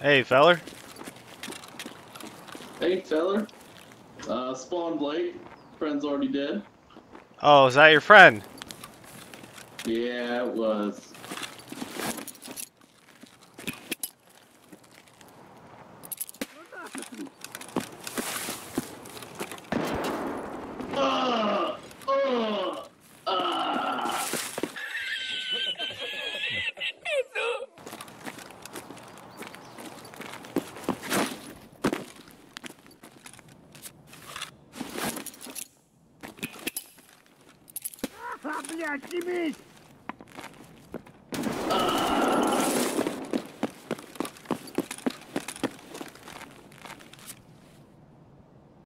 Hey, feller. Hey, feller. Uh, spawned late. Friend's already dead. Oh, is that your friend? Yeah, it was. А, блядь, ебись!